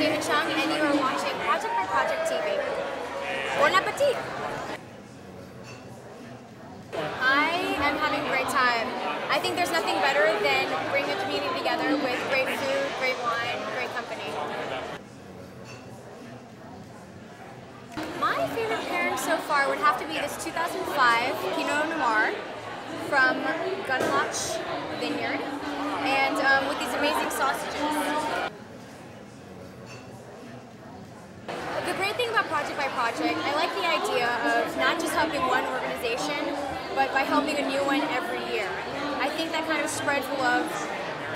Jamie Chung, and you are watching Project by Project TV. Bon appetit! I am having a great time. I think there's nothing better than bringing a community together with great food, great wine, great company. My favorite pairing so far would have to be this 2005 Pinot Noir from Gunwatch Vineyard, and um, with these amazing sausages. The great thing about Project by Project, I like the idea of not just helping one organization, but by helping a new one every year. I think that kind of spreads love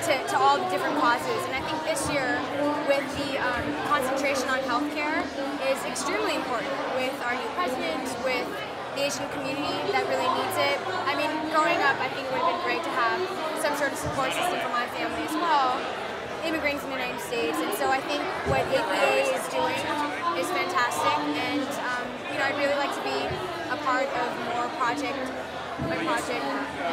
to, to all the different causes. And I think this year, with the um, concentration on healthcare, is extremely important with our new president, with the Asian community that really needs it. I mean, growing up, I think it would have been great to have some sort of support system for my family as well immigrants in the United States, and so I think what APA is doing part of more project by project